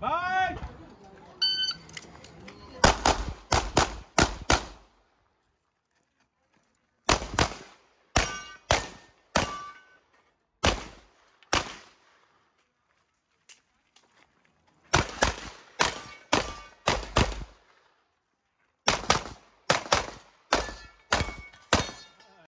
Bye!